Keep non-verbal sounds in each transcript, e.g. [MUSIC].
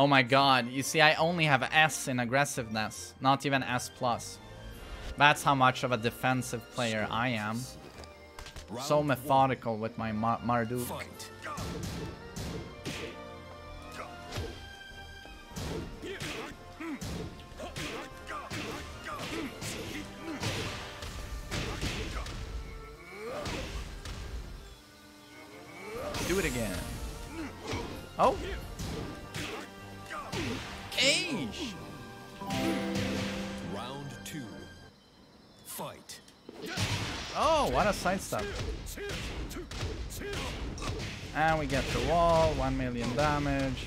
Oh my god, you see I only have S in aggressiveness, not even S+. plus. That's how much of a defensive player I am. So methodical with my Mar Marduk. Do it again. Oh. Oh, what a sidestep. And we get the wall, 1 million damage.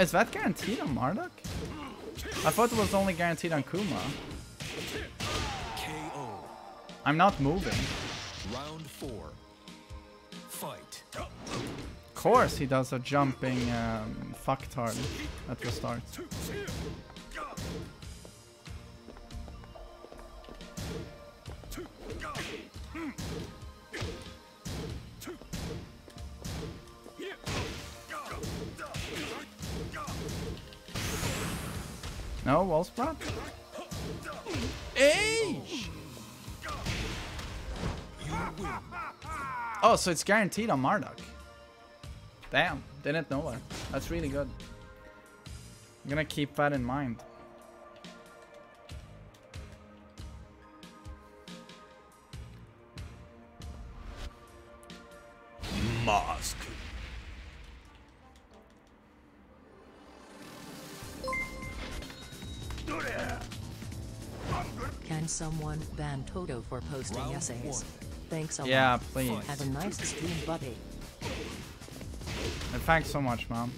Is that guaranteed on Marduk? I thought it was only guaranteed on Kuma. KO. I'm not moving. Round four. Fight. Of course he does a jumping um, fucktard at the start. No, wall splat? Age! Oh, so it's guaranteed on Marduk. Damn, didn't know that. That's really good. I'm gonna keep that in mind. Someone ban Toto for posting Round essays? one. Thanks a Yeah, lot. please. Have a nice stream, buddy. And thanks so much, mom.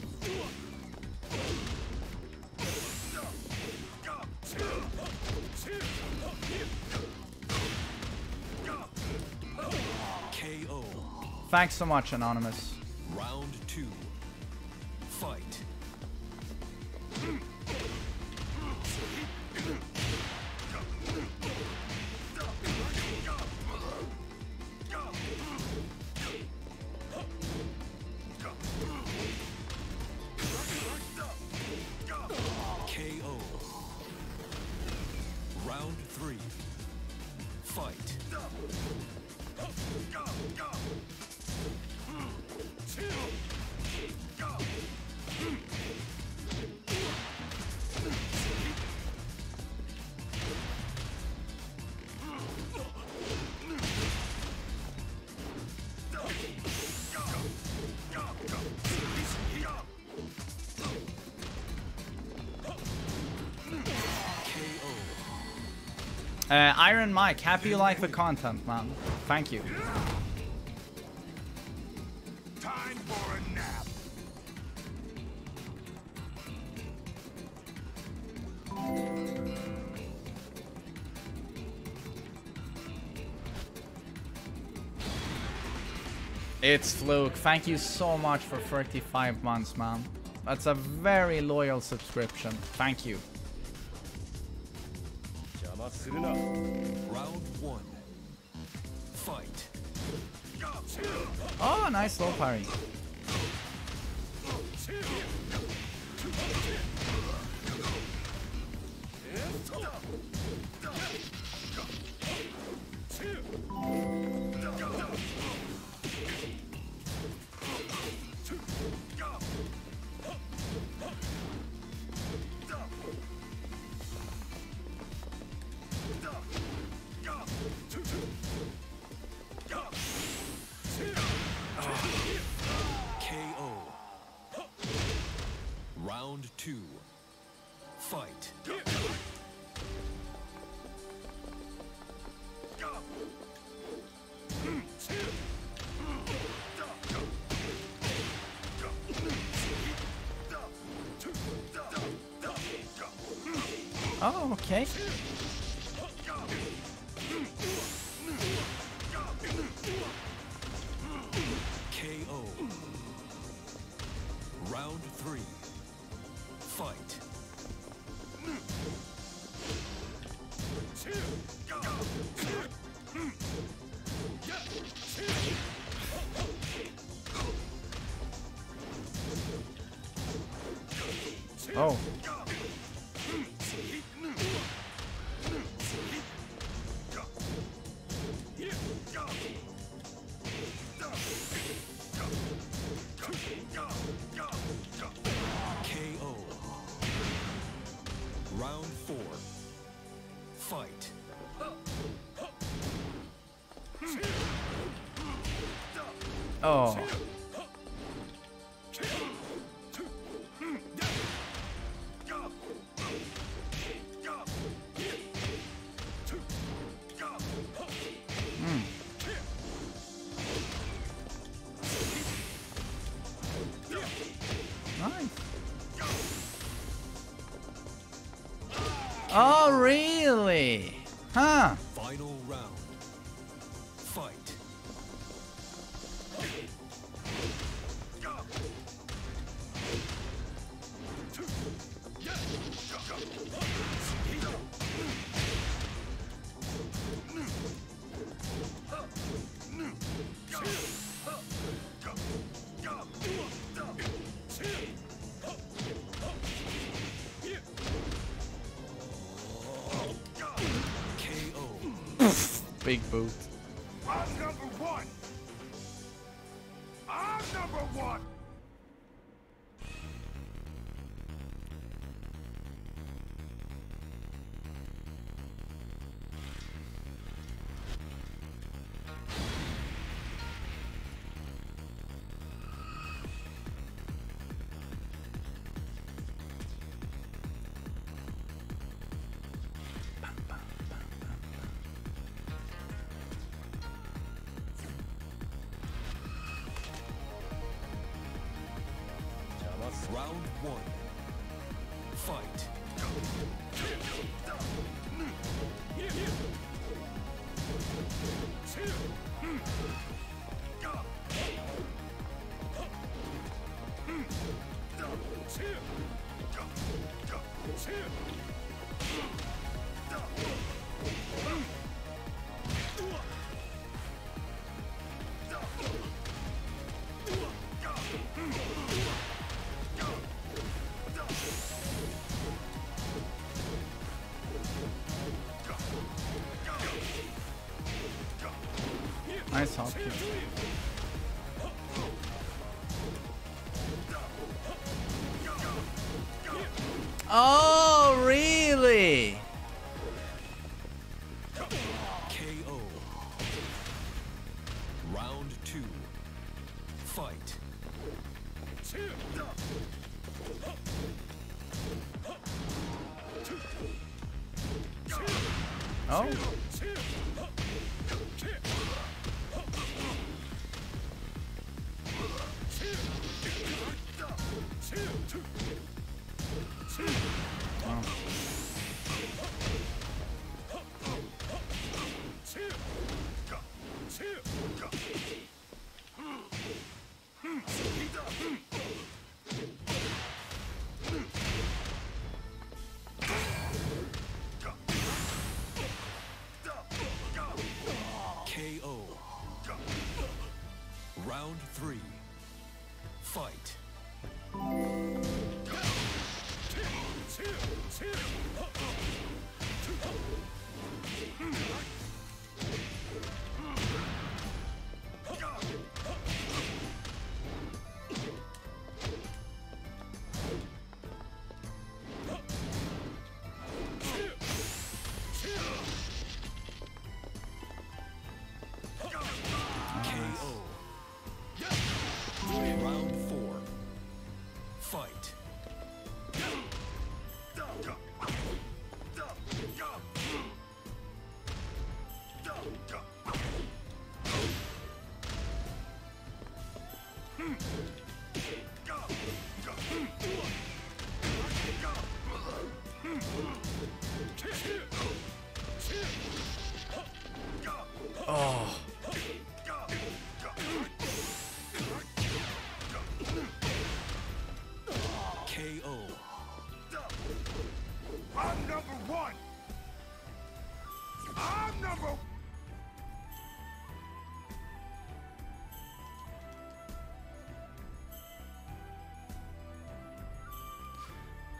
KO. Thanks so much, Anonymous. Iron Mike, happy like the content, man. Thank you. Time for a nap. It's Fluke. Thank you so much for 35 months, man. That's a very loyal subscription. Thank you. Nice low parry. okay? Hmm. Oh, really? Huh. Nice hop kick. Oh, really?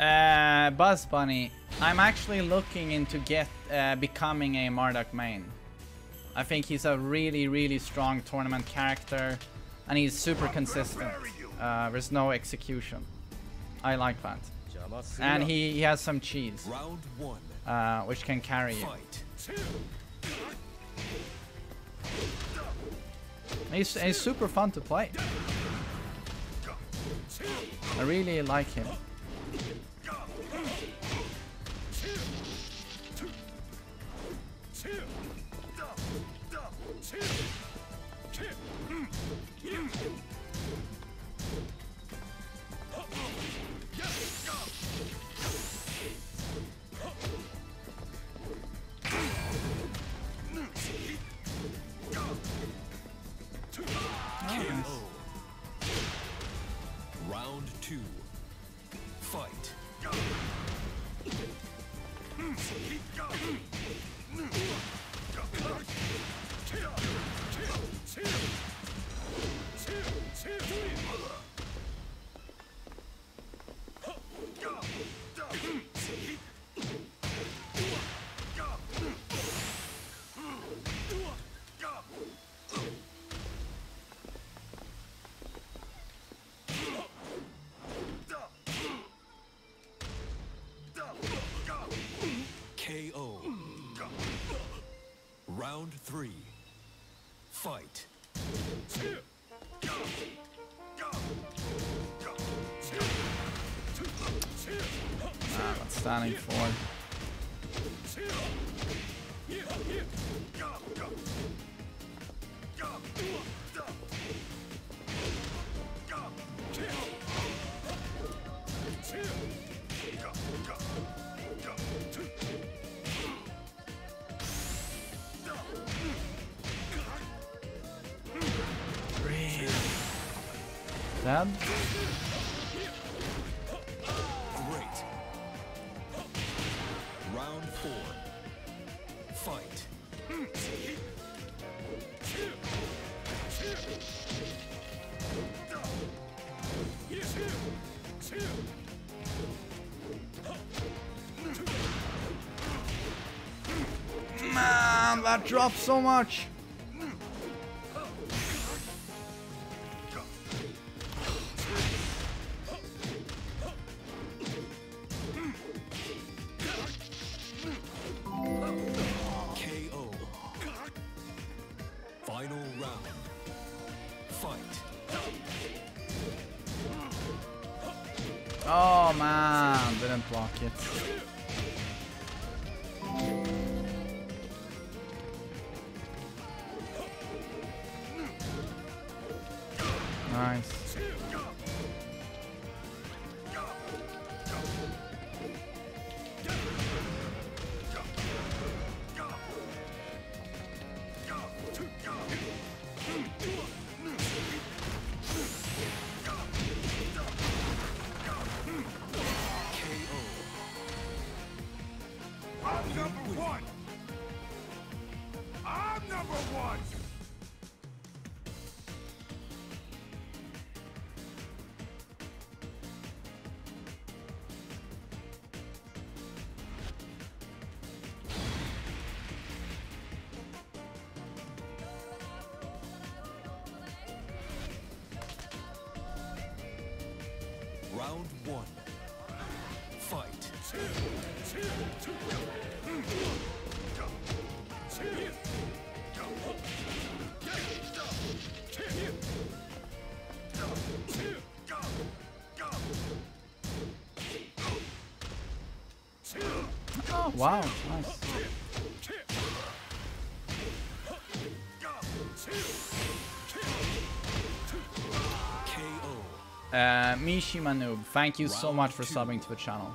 Uh, Buzz Bunny, I'm actually looking into get uh, becoming a Marduk main. I think he's a really, really strong tournament character, and he's super consistent. Uh, there's no execution. I like that. And he, he has some cheese, uh, which can carry you. He's, he's super fun to play. I really like him. Ah, that's standing forward. Dropped so much. Wow, nice. Uh, Mishima Noob, thank you so much for subbing to the channel.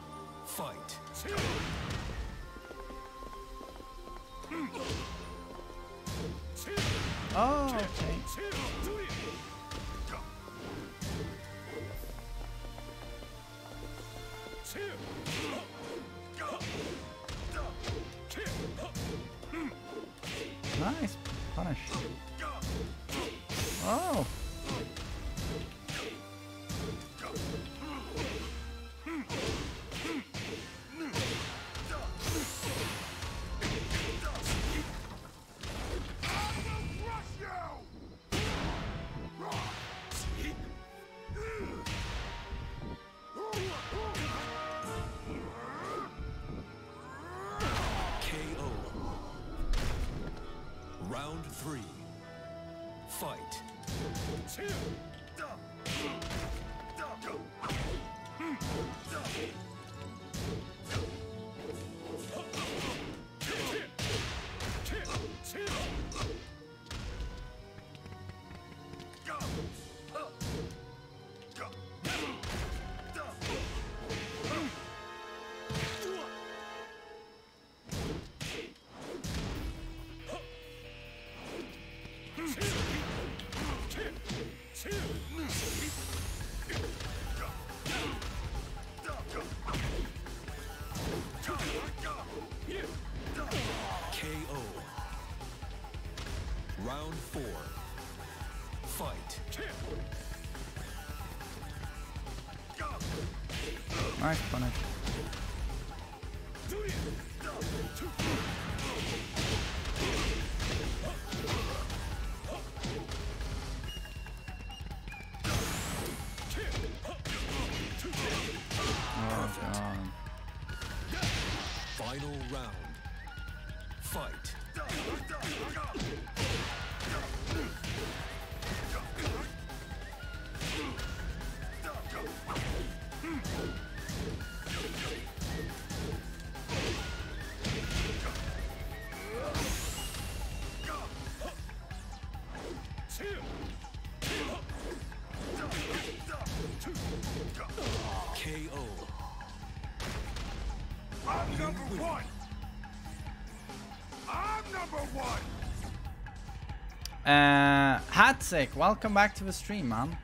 Uh, Hatsik, welcome back to the stream, man.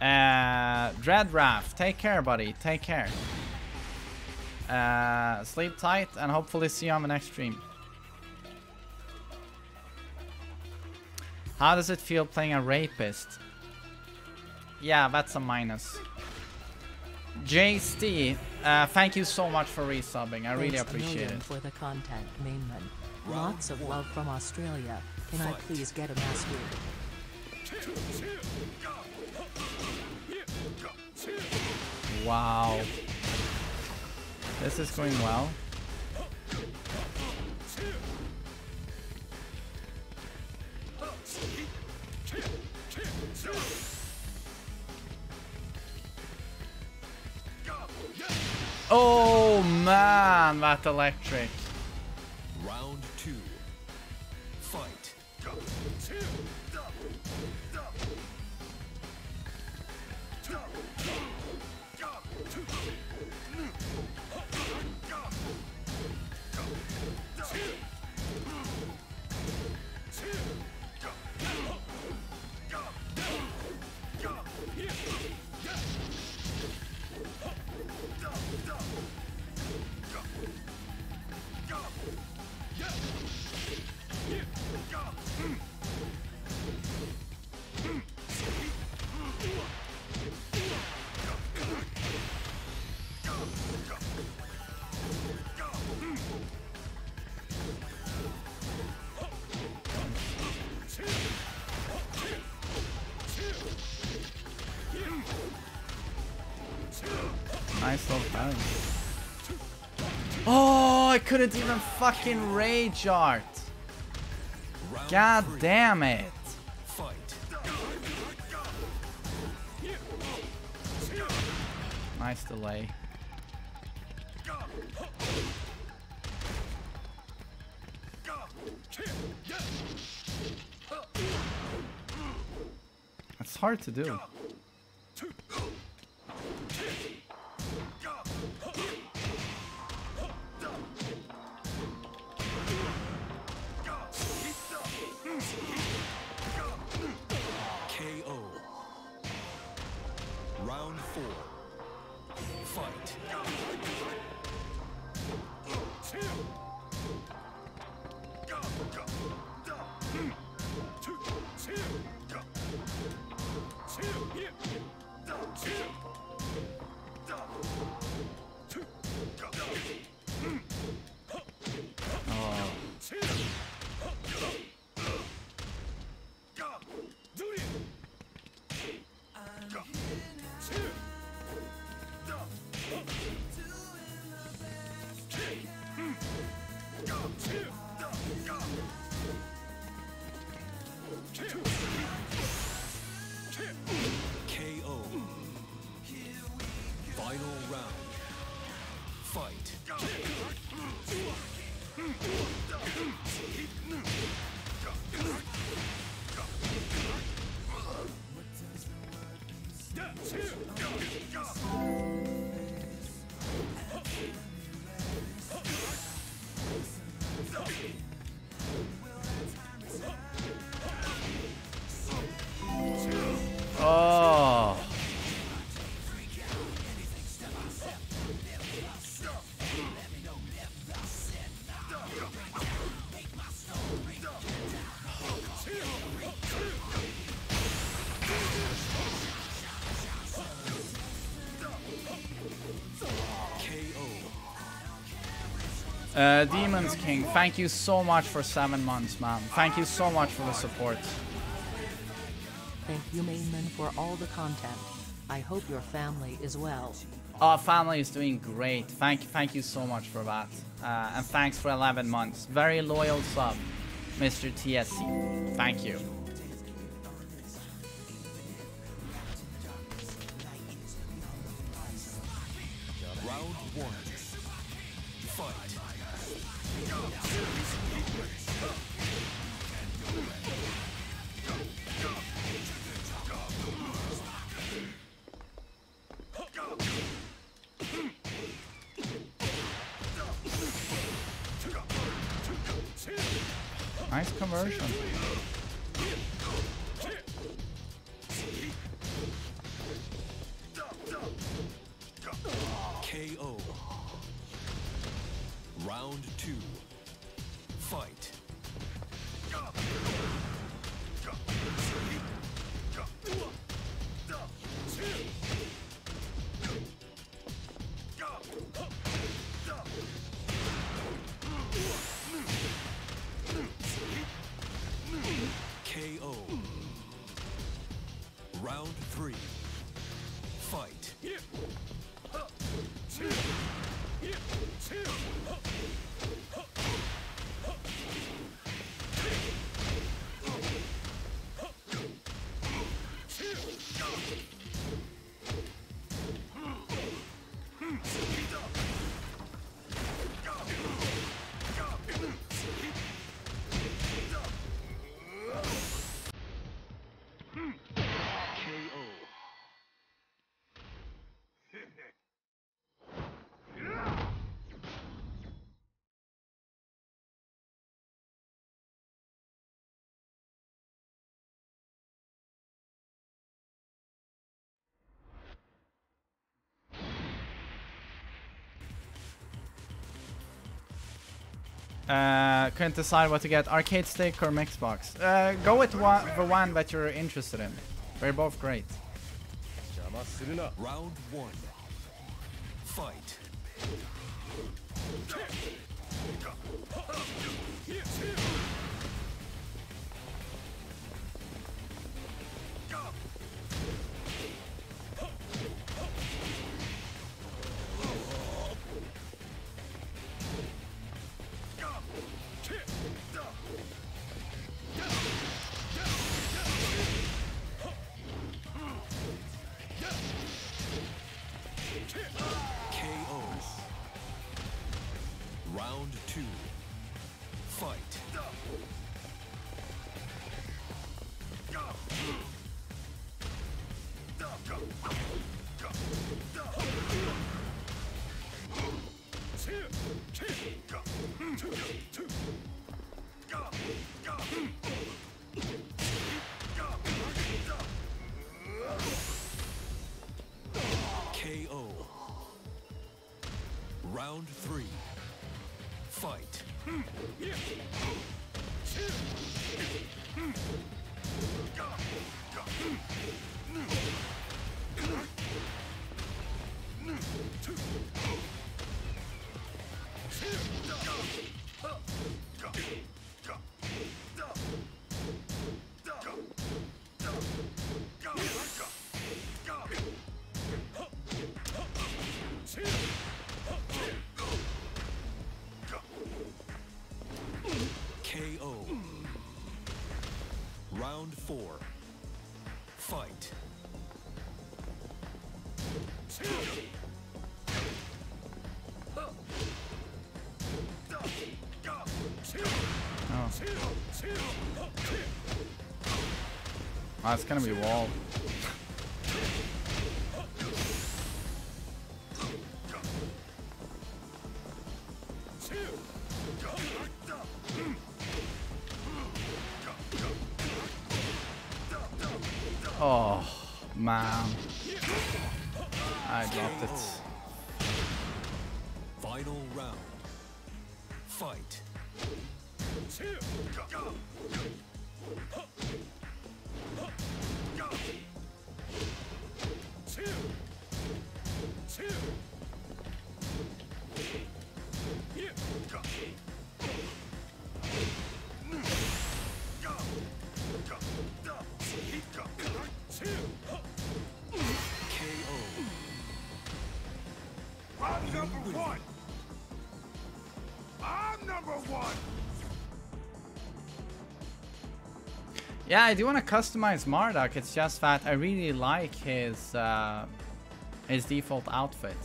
Uh, Dreadraff, take care, buddy. Take care. Uh, sleep tight and hopefully see you on the next stream. How does it feel playing a rapist? Yeah, that's a minus. JST, uh, thank you so much for resubbing. I really Thanks a appreciate it. for the content, Mainman. Lots of love from Australia. Can I please get a master? Wow. This is going well. Oh man, that electric. Nice couldn't even fucking rage art. God damn it. Nice delay. That's hard to do. Uh, Demons King, thank you so much for seven months, man. Thank you so much for the support. Thank you, Mainman, for all the content. I hope your family is well. Our family is doing great. Thank, thank you so much for that. Uh, and thanks for 11 months. Very loyal sub, Mr. TSC. Thank you. Uh, couldn't decide what to get, arcade stick or Mixbox. Uh, go with one, the one that you're interested in. They're both great. Round one. Fight. KO. Round two. Fight. Oh, it's gonna be wall. Yeah, I do want to customize Marduk. It's just that I really like his uh, his default outfit.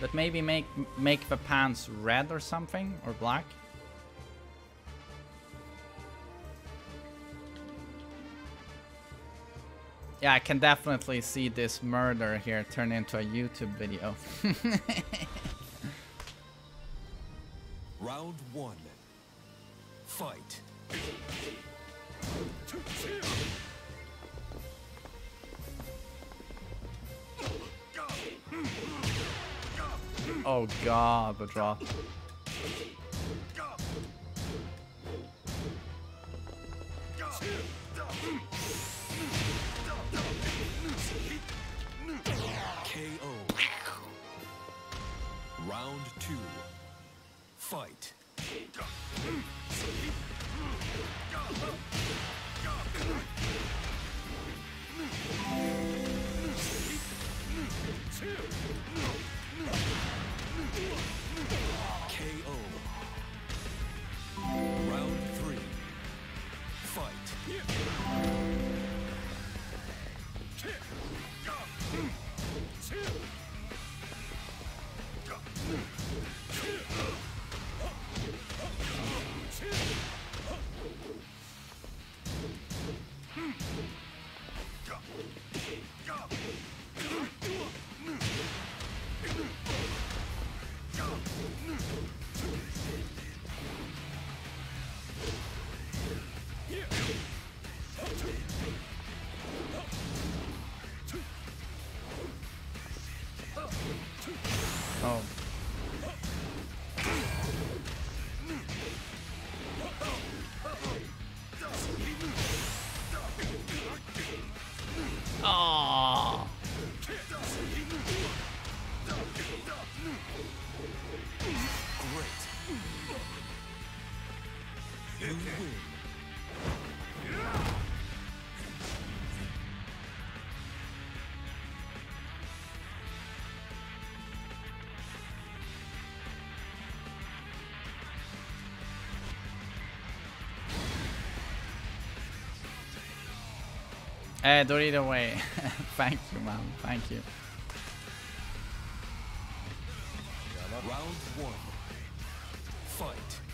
But maybe make make the pants red or something or black. Yeah, I can definitely see this murder here turn into a YouTube video. [LAUGHS] oh god, the drop. Eh, Dorito way. [LAUGHS] Thank you, man. Thank you. Round one. Fight.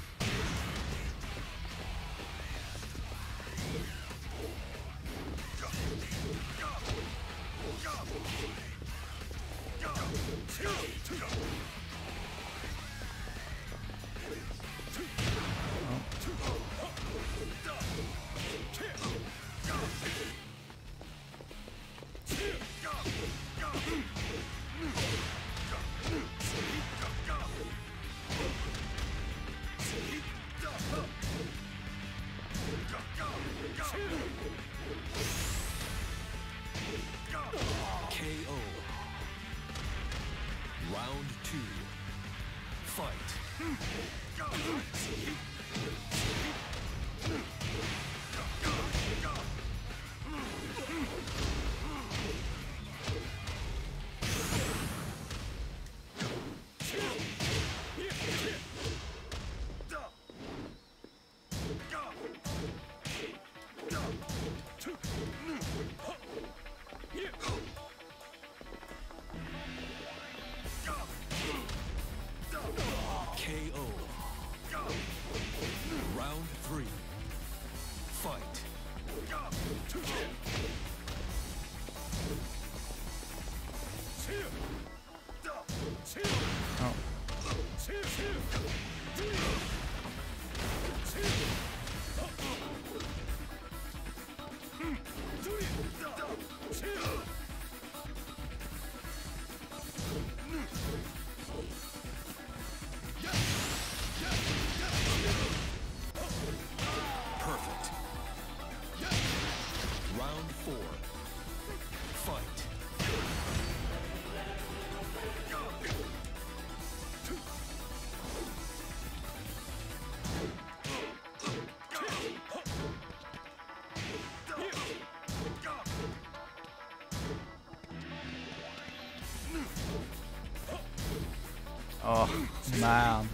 Oh, man.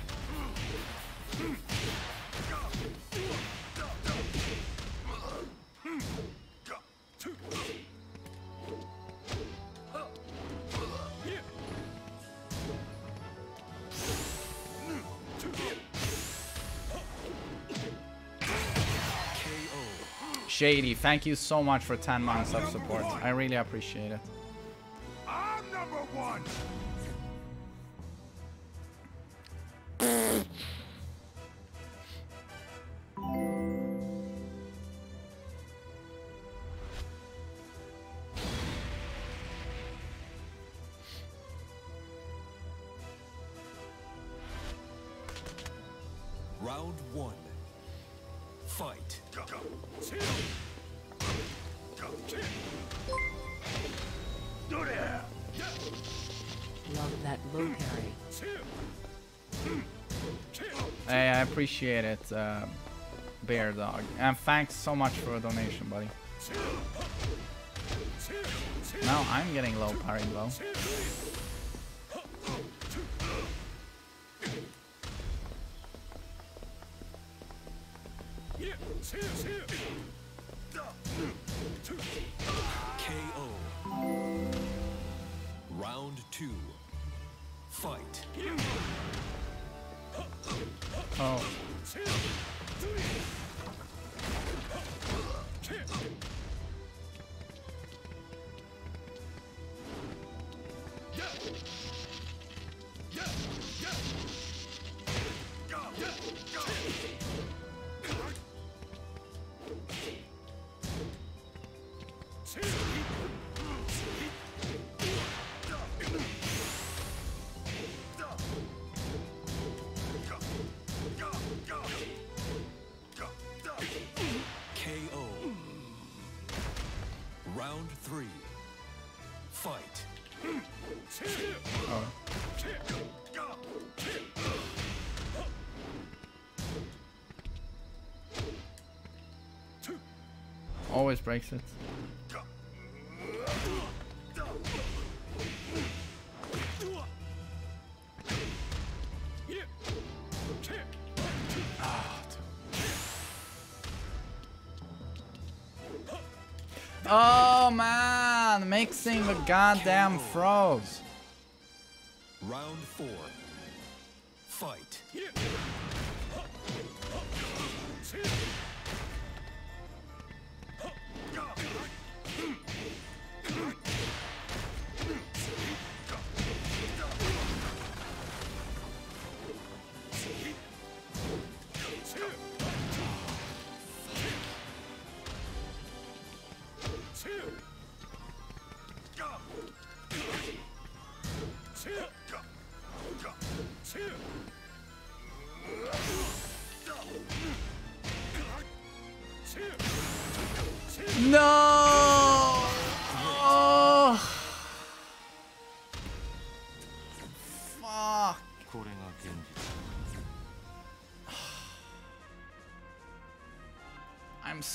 Shady, thank you so much for 10 months of support. I really appreciate it. I appreciate it, uh, Bear Dog. And thanks so much for a donation, buddy. Now I'm getting low parry low. Round three. Fight. Always breaks it. Man, mixing the goddamn froze. Round four.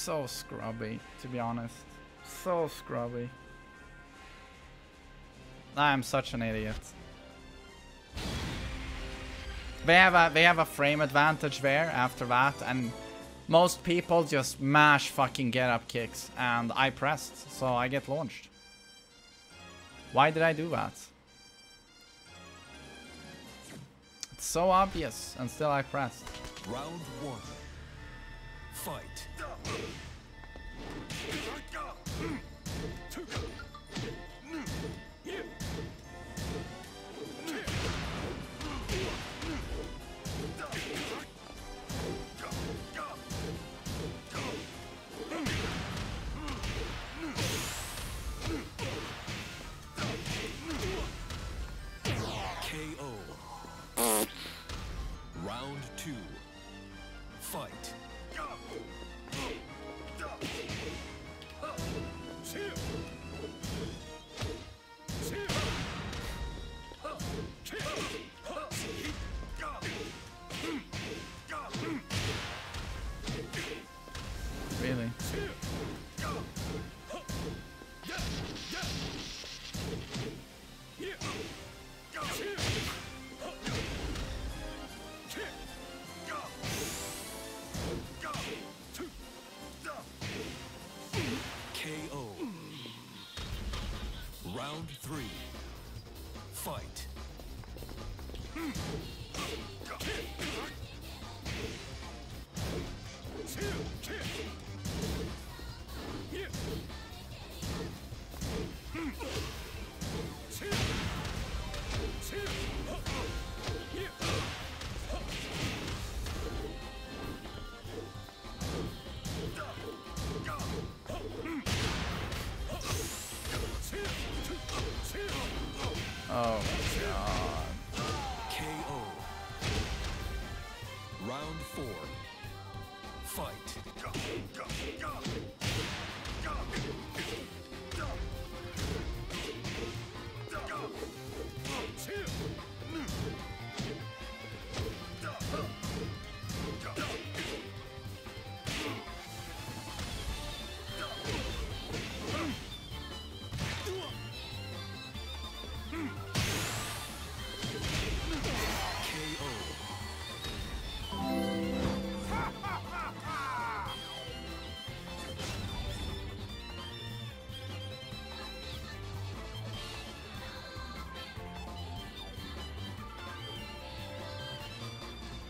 So scrubby, to be honest. So scrubby. I'm such an idiot. They have a they have a frame advantage there after that, and most people just mash fucking get up kicks, and I pressed, so I get launched. Why did I do that? It's so obvious, and still I pressed. Round one. Fight.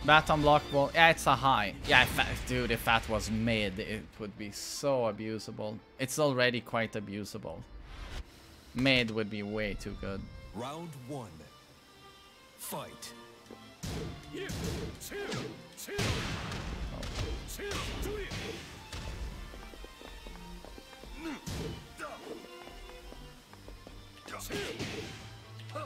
That unblockable. Yeah, it's a high. Yeah, if that, dude, if that was mid, it would be so abusable. It's already quite abusable. Mid would be way too good. Round one. Fight. Oh.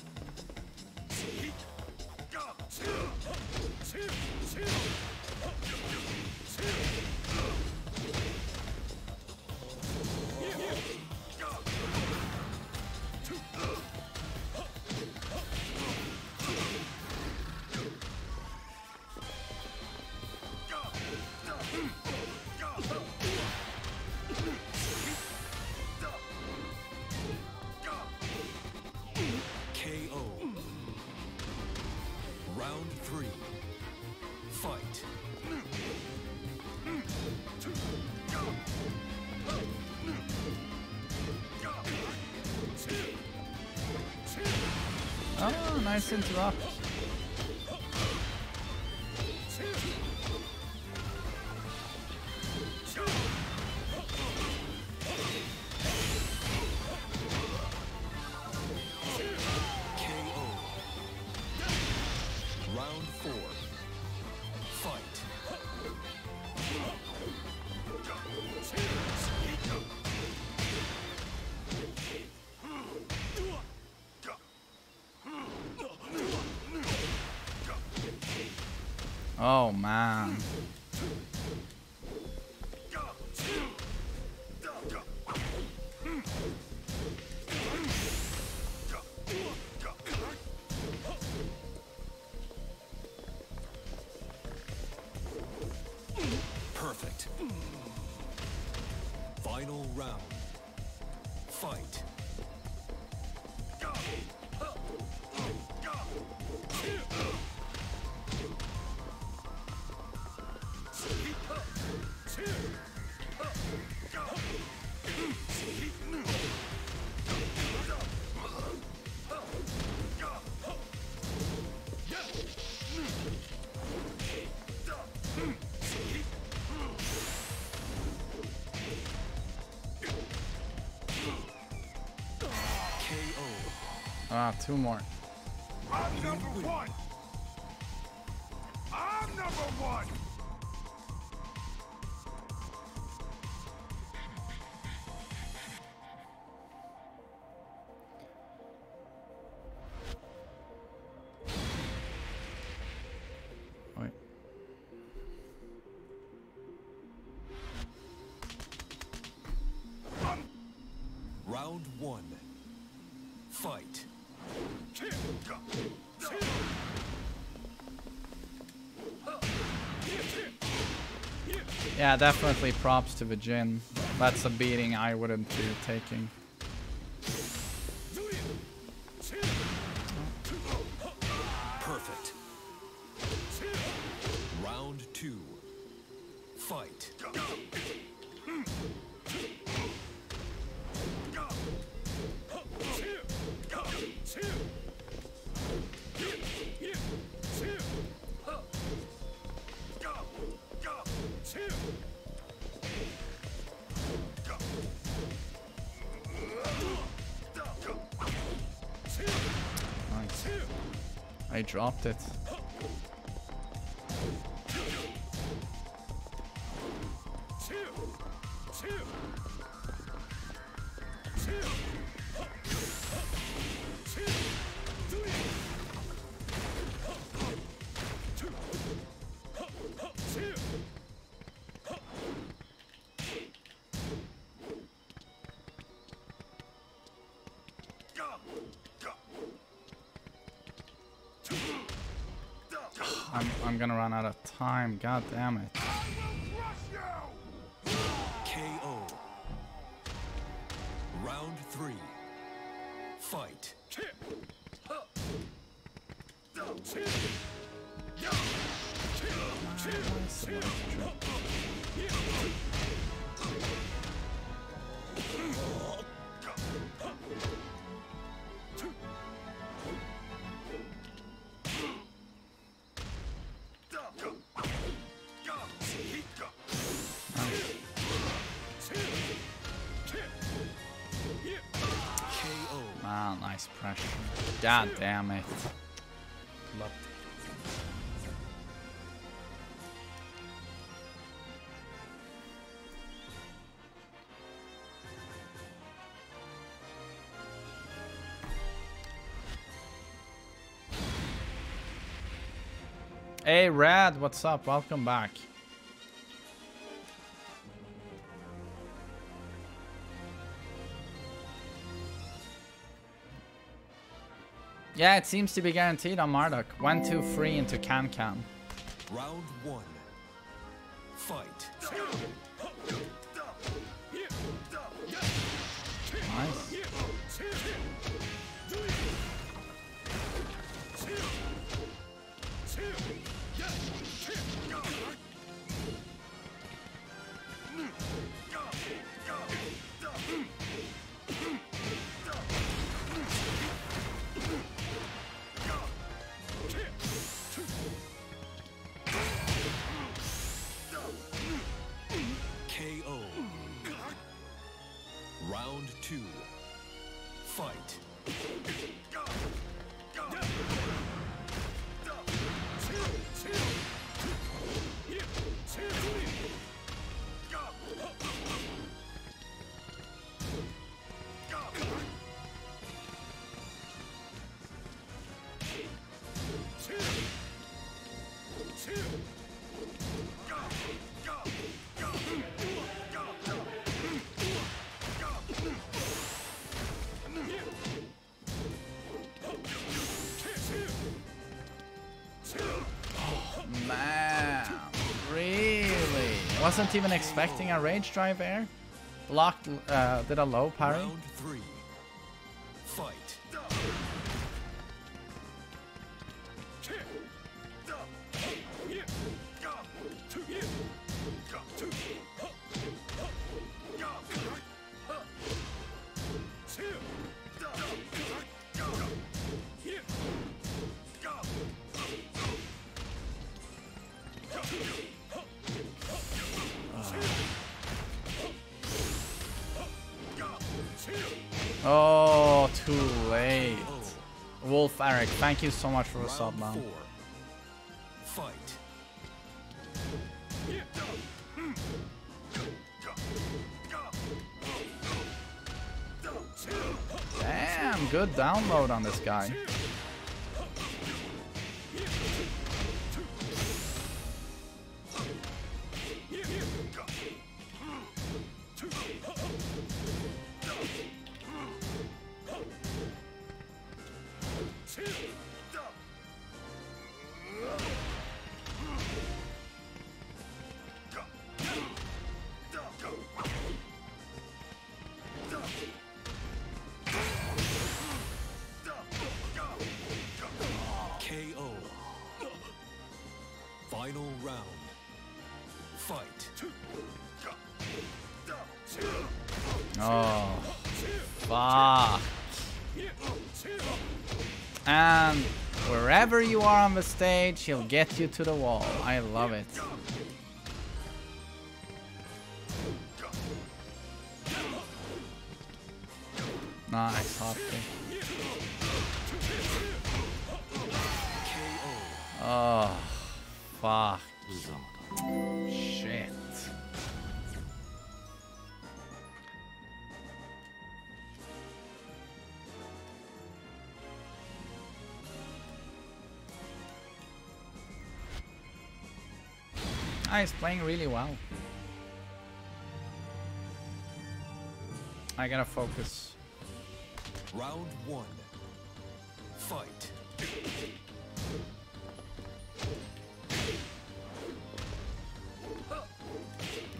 Oh, nice Oh man. Two more. Yeah, definitely props to the Jin. That's a beating I wouldn't be taking. I'm, I'm gonna run out of time. God damn it. God damn it. Hey Rad, what's up? Welcome back. Yeah, it seems to be guaranteed on Marduk. One, two, three into Can Can. Round one. Fight. Wasn't even expecting a rage drive air. Blocked, uh, did a low parry. Thank you so much for the sub, man. four. Fight. Damn, good download on this guy. Oh, fuck. And wherever you are on the stage, he'll get you to the wall. I love it. He's playing really well. I gotta focus. Round one. Fight.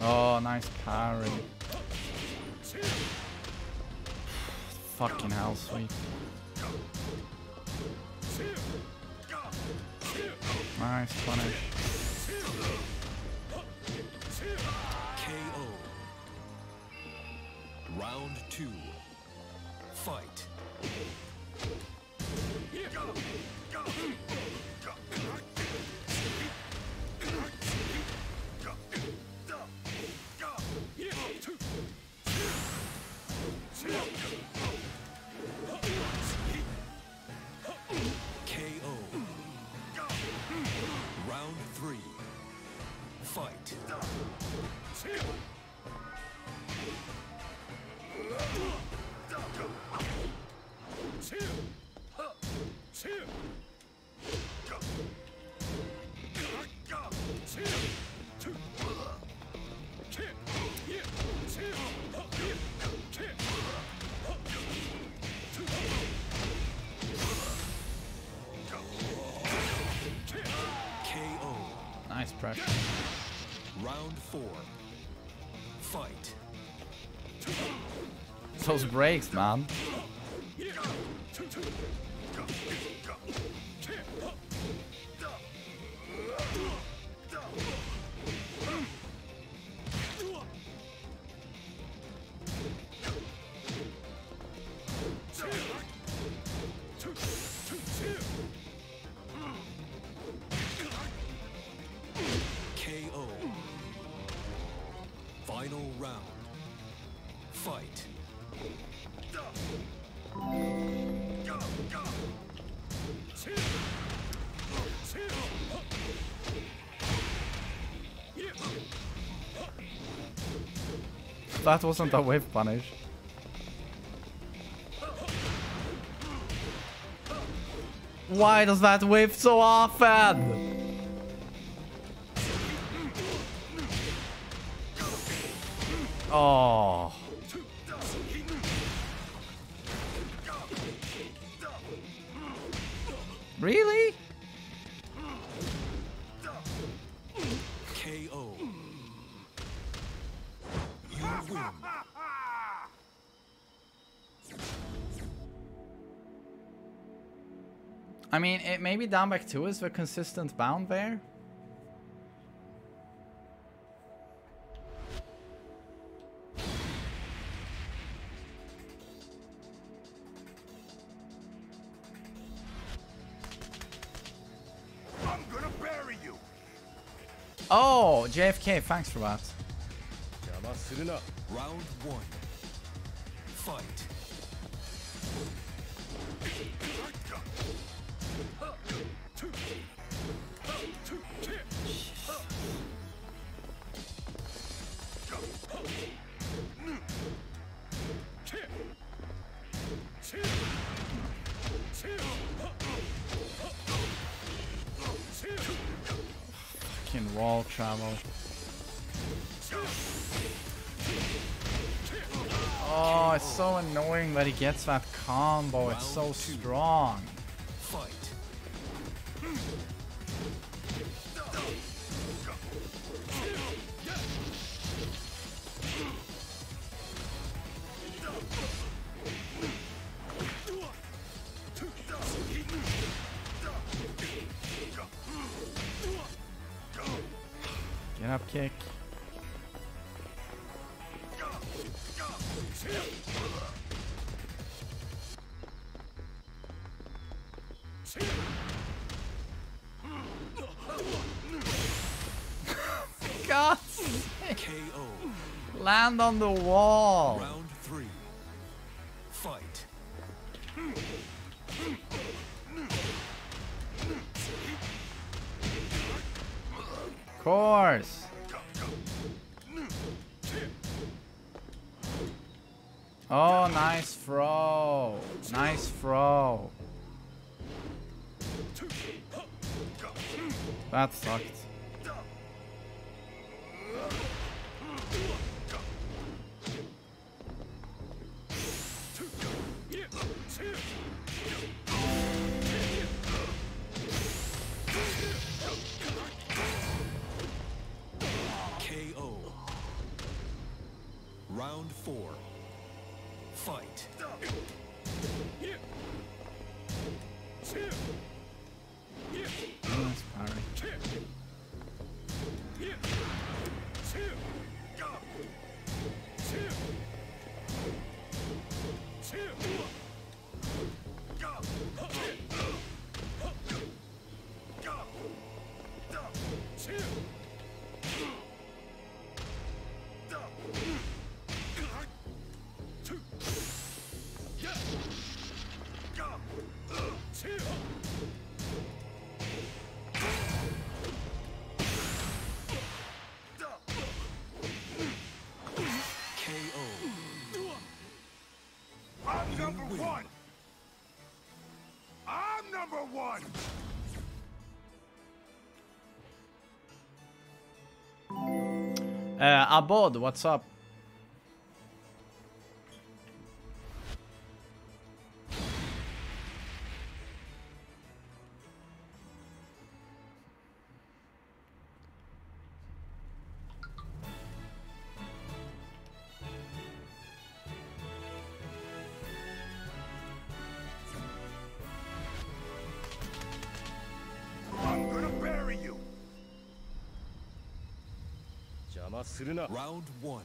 Oh, nice parry. Fucking hell, sweet. Nice punish. Those breaks, man. That wasn't a whiff punish. Why does that whiff so often? Mean, it maybe down back 2 is the consistent bound there. I'm gonna bury you. Oh, JFK, thanks for that. Round one. Fight. Wall. Oh, it's so annoying that he gets that combo. It's so strong. KO. land on the wall. KO. Uh, Abod, what's up? Round one.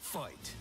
Fight.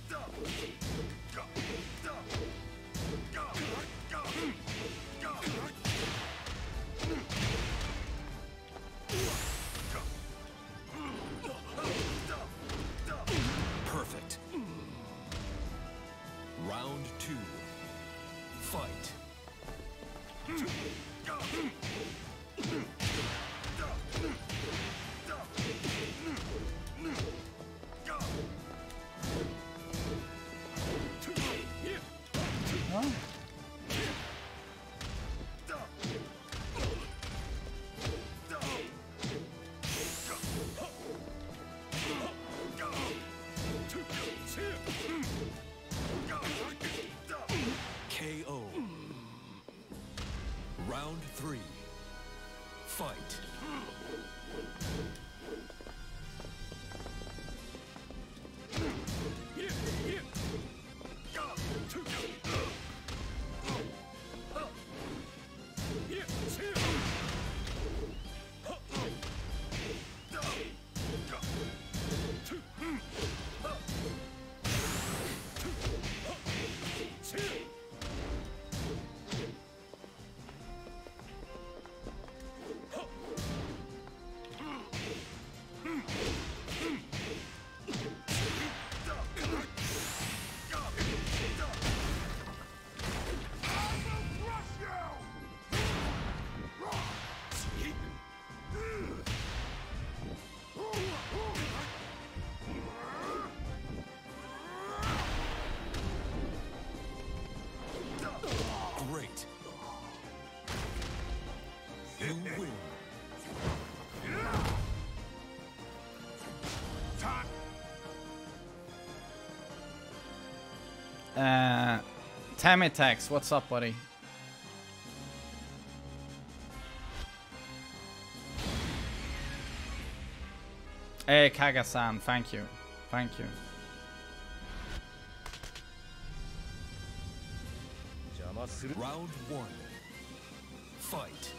Temitex, what's up, buddy? Hey, Kaga-san, thank you. Thank you. Round one. Fight.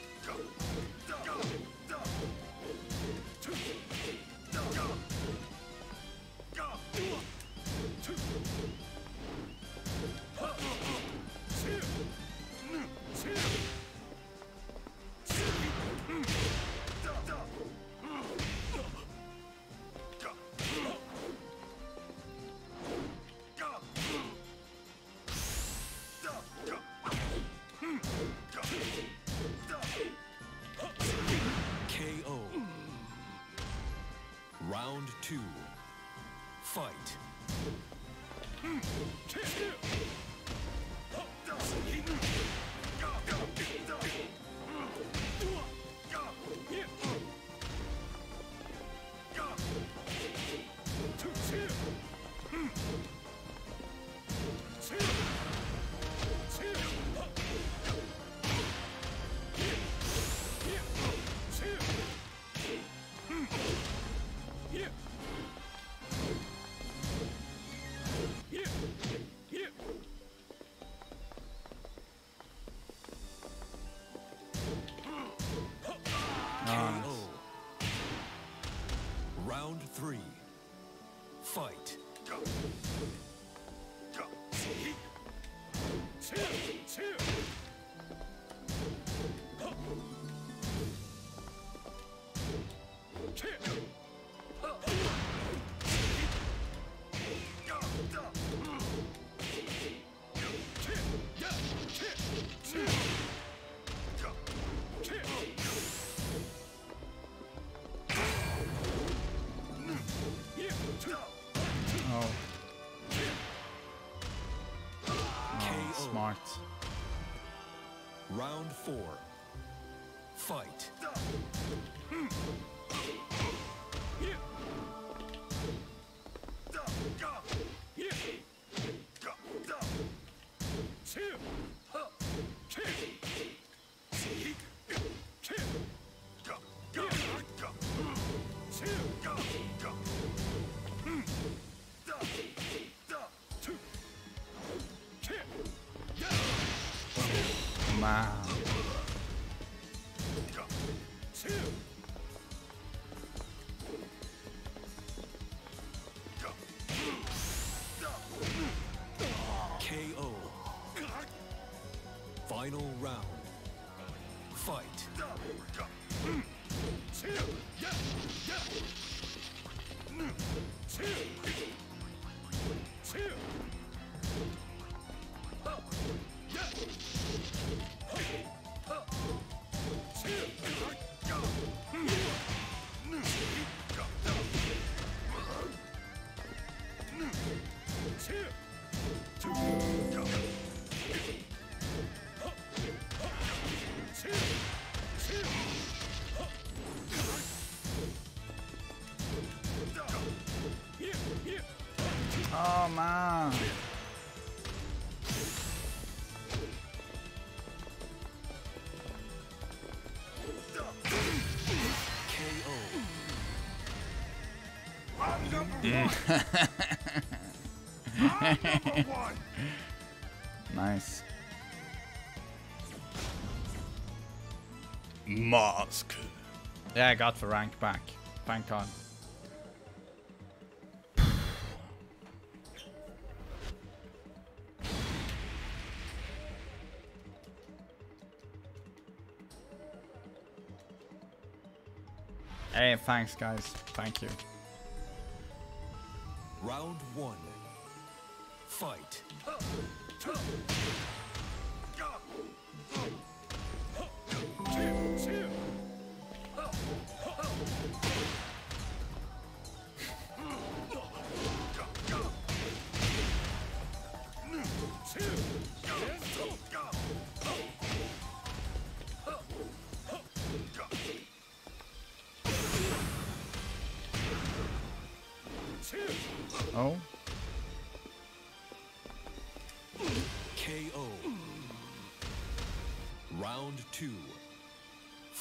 Four. Fight. Nice. Mask. Yeah, I got the rank back. Thank God. Hey, thanks guys. Thank you. Round one. Fight.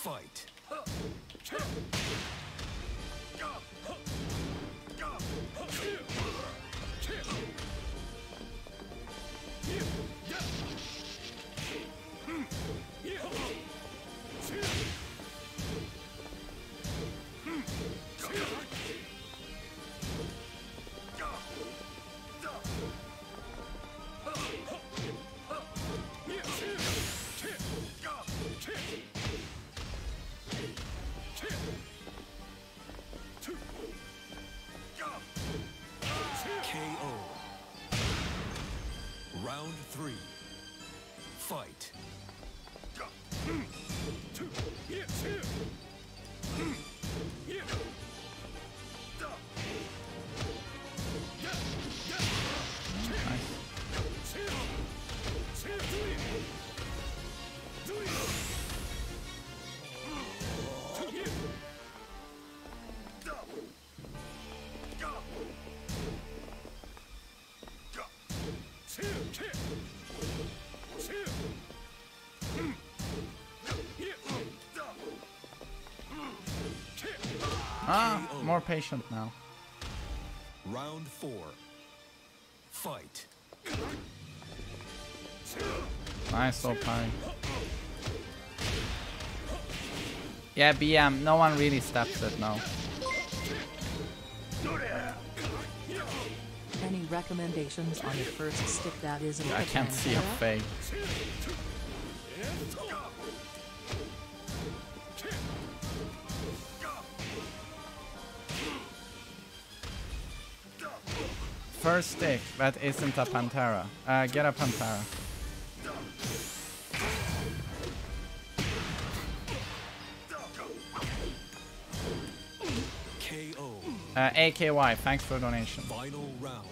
Fight. Ah, more patient now. Round four. Fight. Nice little parry. Yeah, BM, no one really steps it, no. Any recommendations on your first stick that isn't I a can't see a Panthera? fake. First stick that isn't a Panthera. Uh, get a Panthera. Uh, AKY, thanks for donation. Final round.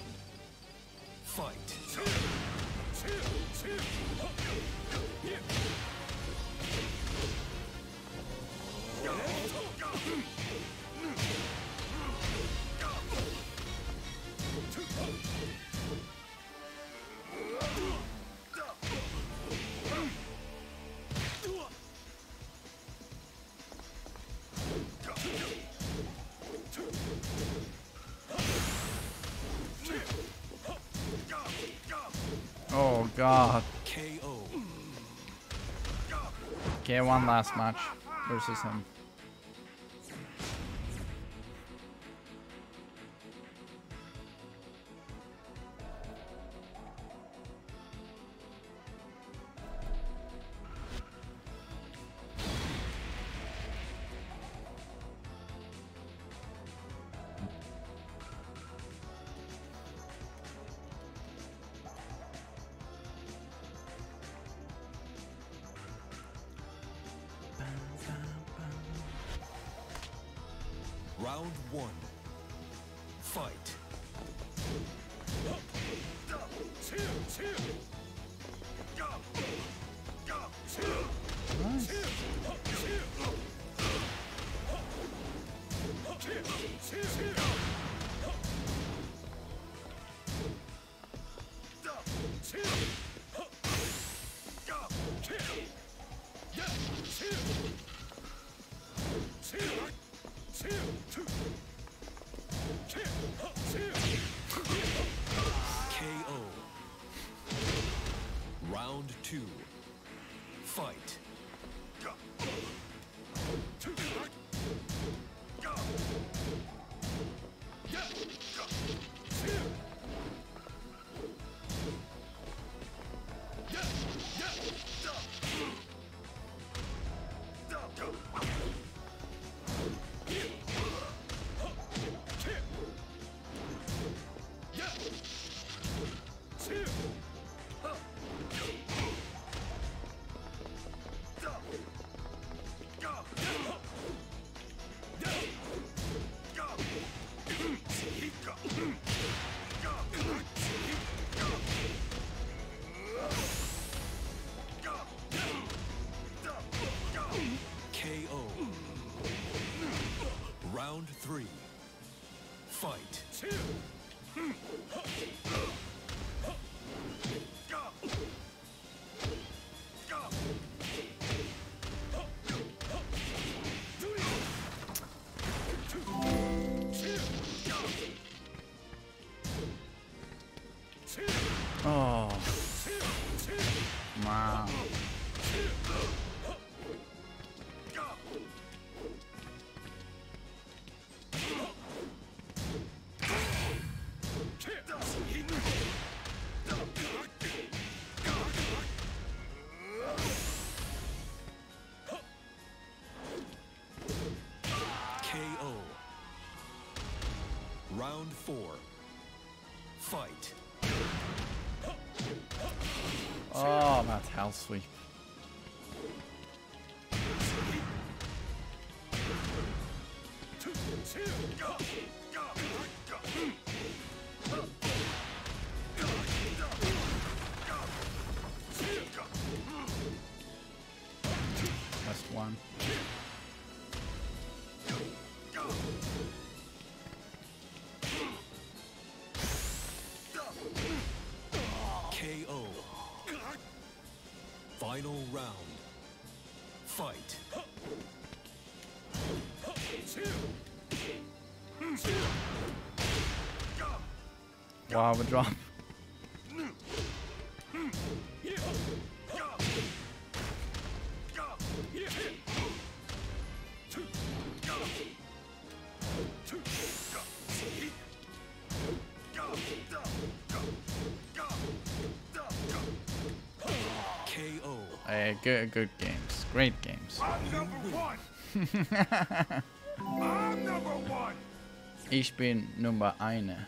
God. KO. Okay, one last match versus him. Fight. Oh, that hell sweep. Final round. Fight. Wow, a drop. Good, good games. Great games. I'm number one. I'm number one. Ich bin Nummer eine.